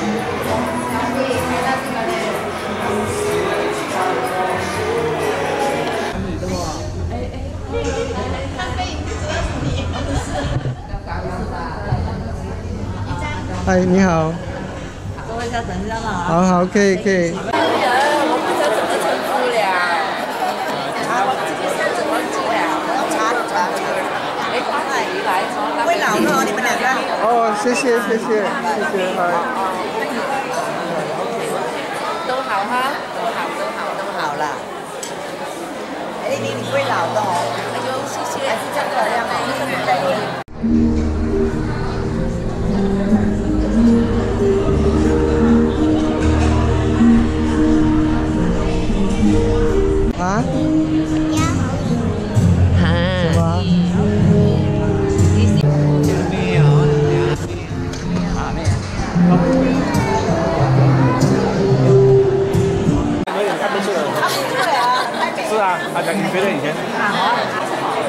的？嗨，你好。好好，可以可以。我们怎么的？我查查。喂，老婆，你们两个。哦，谢谢谢谢谢谢，啊！阿张宇飞呢？以前。啊好，啊好。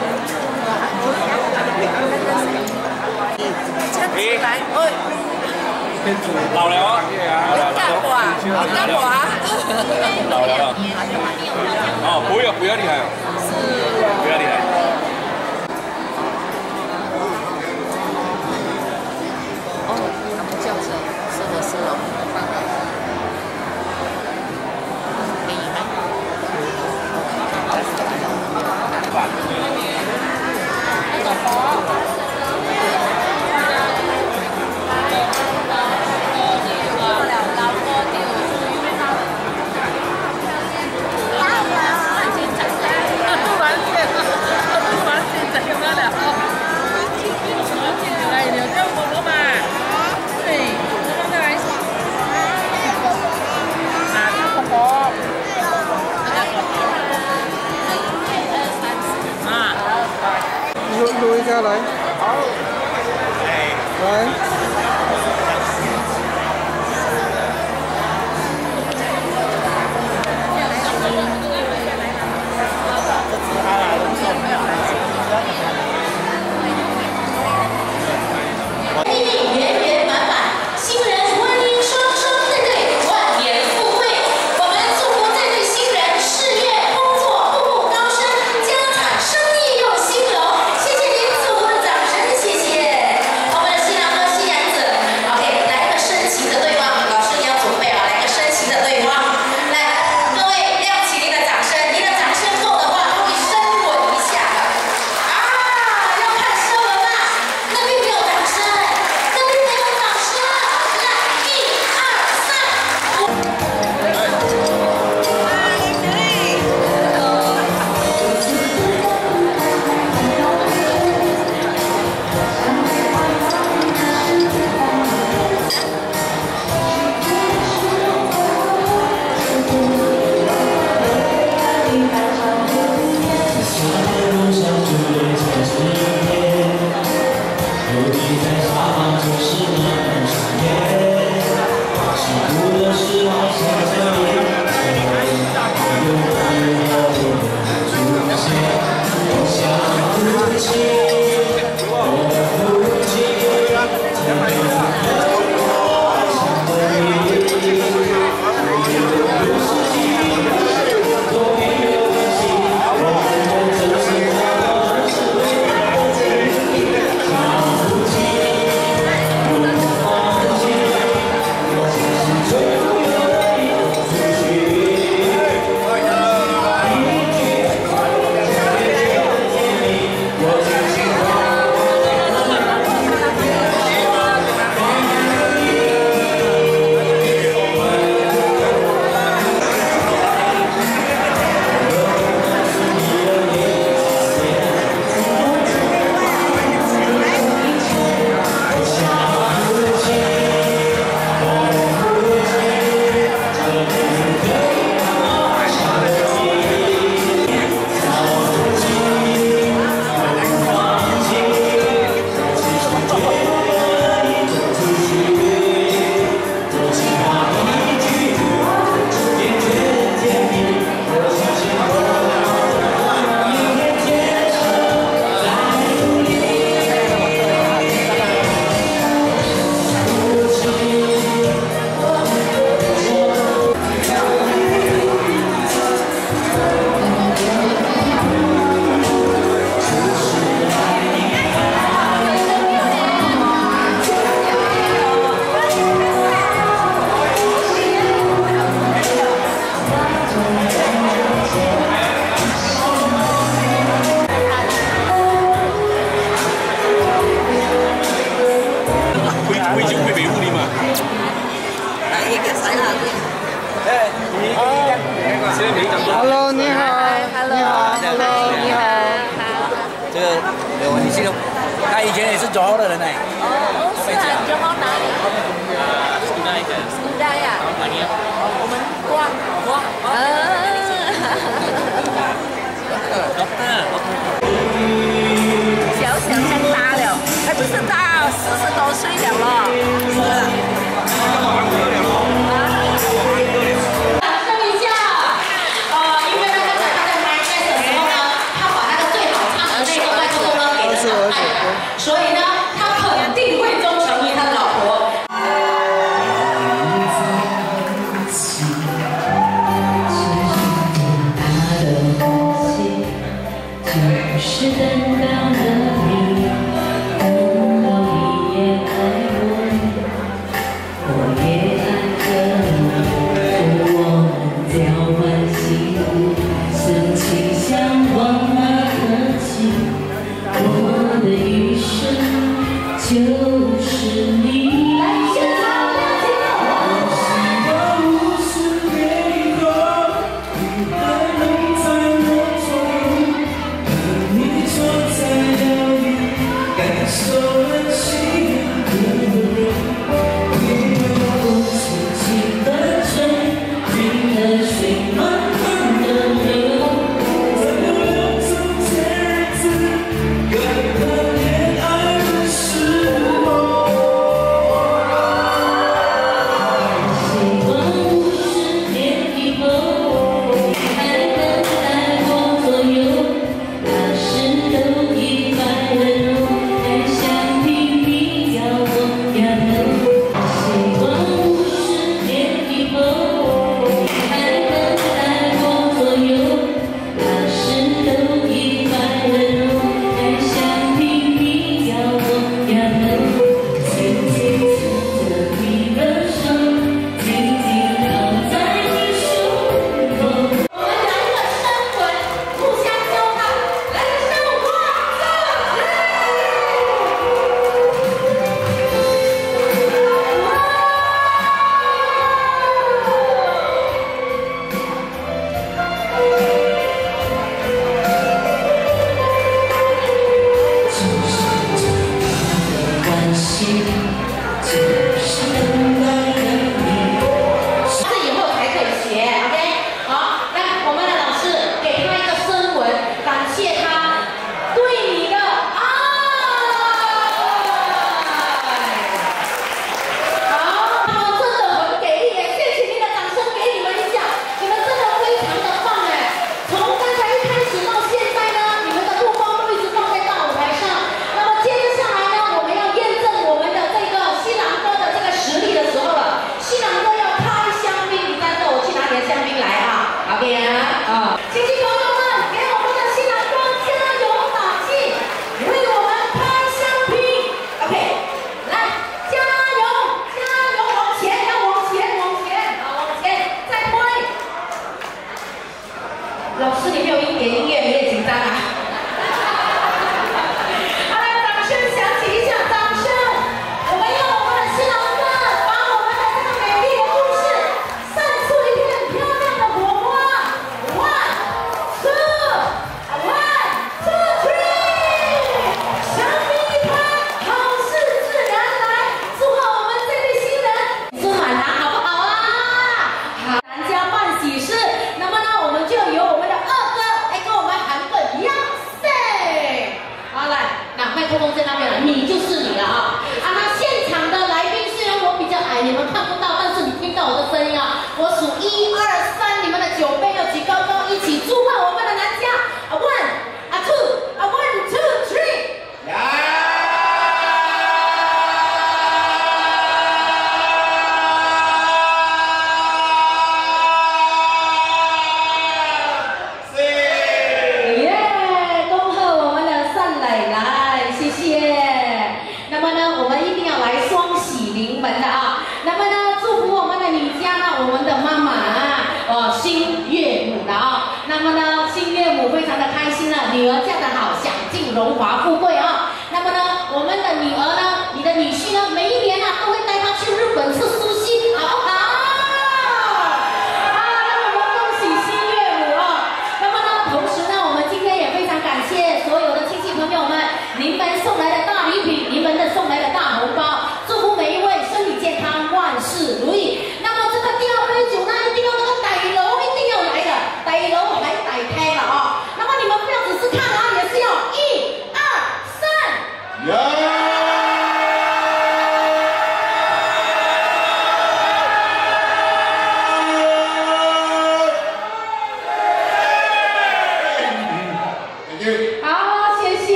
老了啊！老干部啊，老干。老了。哦，不要，不要厉害。就是